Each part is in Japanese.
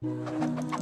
Música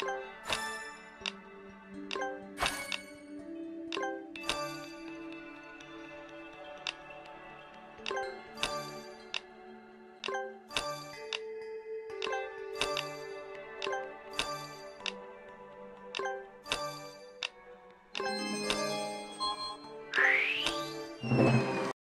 You